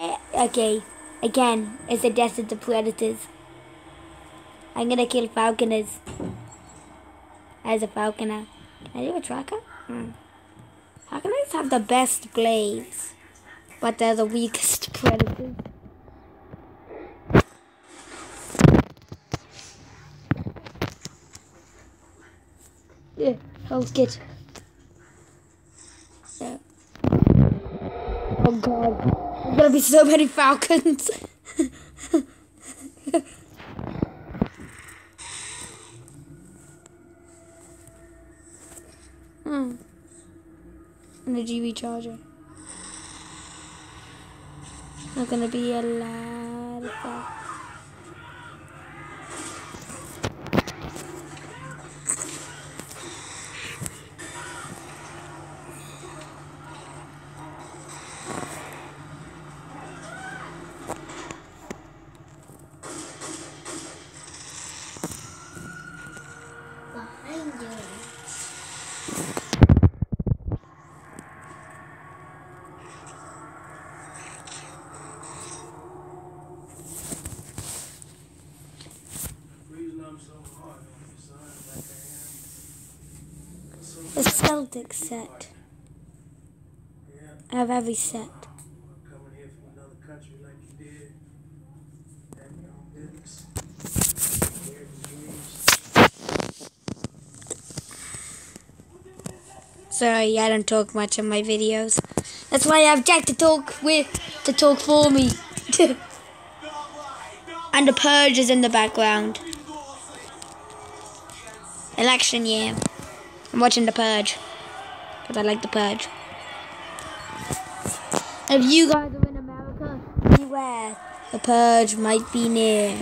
Eh, Okay, again, it's death of the predators. I'm gonna kill falconers. As a falconer. Can I do a tracker? Hmm. Falconers have the best blades, but they're the weakest predators. Yeah, health kit. Yeah. Oh god. Be so many falcons. hmm. Energy recharger. There's gonna be a lot of falcons. Behind you. reason I'm so hard on you, son, like I am. So The Celtic set. I have every set. Sorry, I don't talk much in my videos. That's why I have Jack to talk with to talk for me. and the purge is in the background. Election year. I'm watching the purge. Because I like the purge. If you guys are in America, beware. The purge might be near.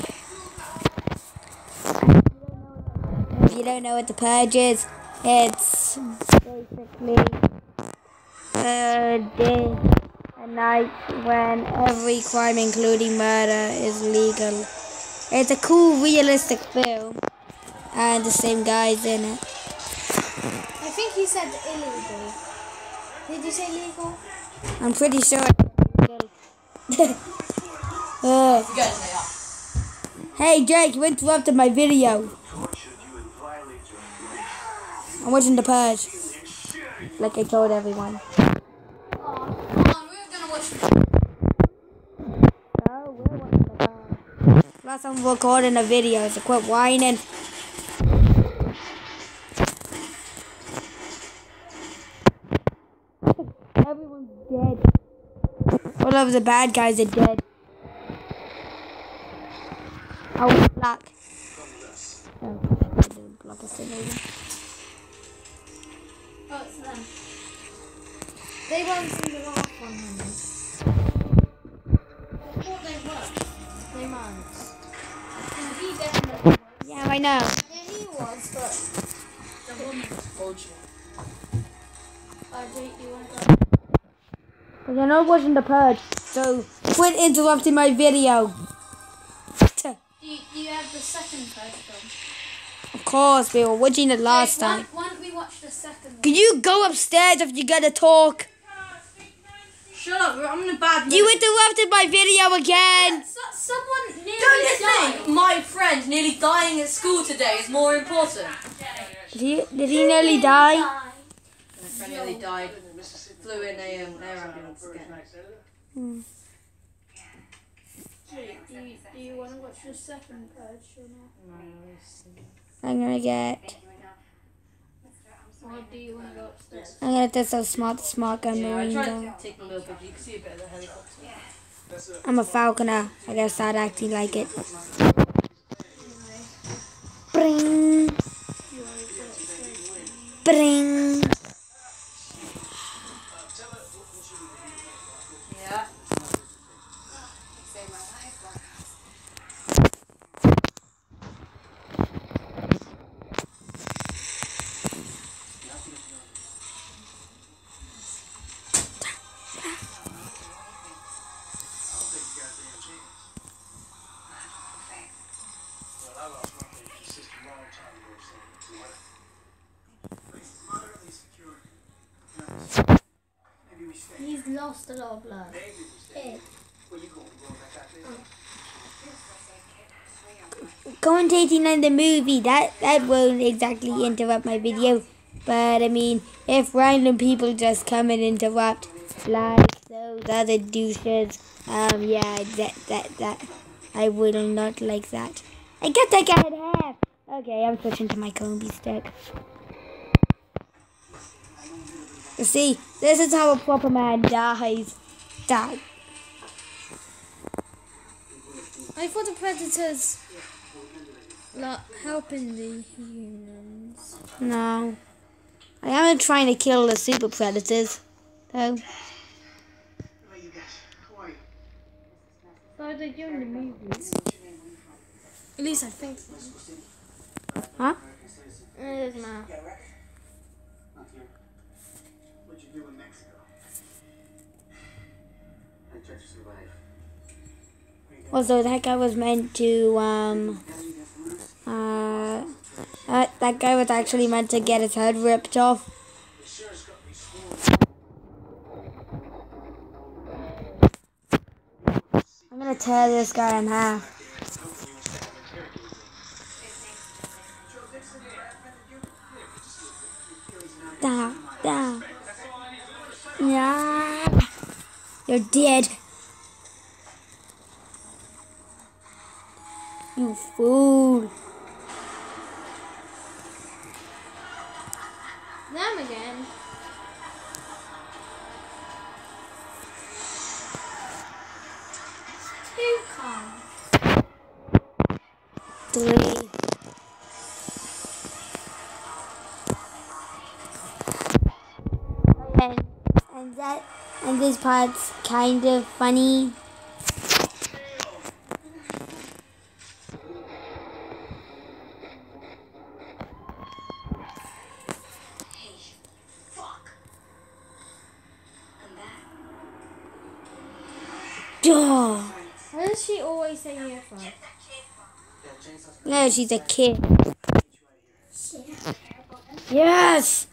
If you don't know what the purge is, it's basically a day, a night when every crime, including murder, is legal. It's a cool, realistic film, and the same guy's in it. I think he said illegal. Did you say legal? I'm pretty sure. Uh, hey Jake, you interrupted my video. I'm watching the purge. Like I told everyone. Oh, we're watching the purge. Plus I'm recording a video, so quit whining. Of the bad guys are dead. Oh, black. Oh, I didn't block us in over. Oh, it's them. They weren't in the last one, honey. I thought they were. They weren't. And he definitely was. Yeah, I know. Yeah, he was, but the woman was I do you want to go? But you're not watching the purge, so quit interrupting my video. Do you, do you have the second purge film? Of course, we were watching it last Wait, time. Why, why don't we watch the second one? Can you go upstairs if you're gonna talk? Shut up, I'm in a bad mood. You interrupted my video again. So, someone nearly Don't you died. think my friend nearly dying at school today is more important? Did he, did he nearly die? My friend nearly died. Flew in a um, air ambulance again. Do you, do you want to watch the second purge or not? I'm gonna get. Or do you want to go upstairs? I'm gonna get this smart, smart gun Yeah, I marine tried gun. to take a little bit. You can see a bit of the helicopter. I'm a falconer. I gotta start acting like it. Bring. Bring. He's lost a lot of blood. Hey. Commentating on the movie, that, that won't exactly interrupt my video. But I mean, if random people just come and interrupt, like those other douches, um, yeah, that, that, that, I will not like that. I guess I got half. Okay, I'm switching to my combi stick. See, this is how a proper man dies. Die. I thought the predators like helping the humans. No. I am trying to kill the super predators, though. Hey, you guys, how are you? So they in the movies. At least I think so. Huh? It matter. Not here. What'd you do in Mexico? I survive. Also, that guy was meant to, um, uh, uh, that guy was actually meant to get his head ripped off. The sheriff's got me sworn. I'm gonna tear this guy in half. Da, da. Yeah. You're dead. You fool. Them again. And that and this part's kind of funny. Duh. Why does she always say here for? No, she's a kid. Yes.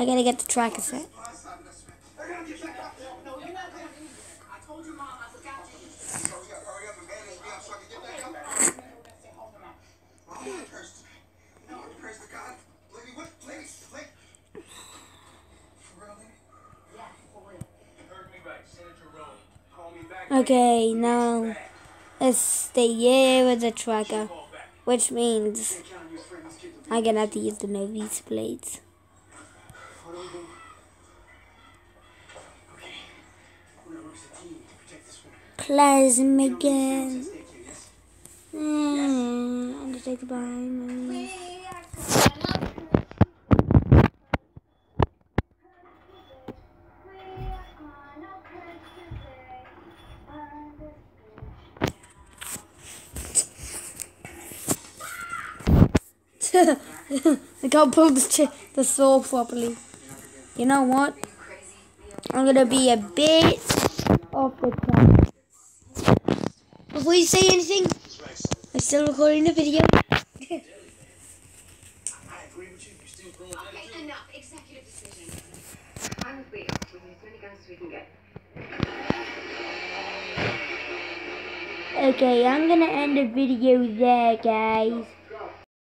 I gotta get the tracker set. Okay, now let's stay here with the tracker, which means I'm gonna have to use the Novice blades. Plasma again. Mm, the behind me. I can't pull the, the saw properly. You know what? I'm gonna be a bit off the. Before you say anything, I'm still recording the video. I agree with you. You still growing Okay, enough. Executive decision. I'm with Wheatle. We need as many guns as we can get. Okay, I'm gonna end the video there, guys.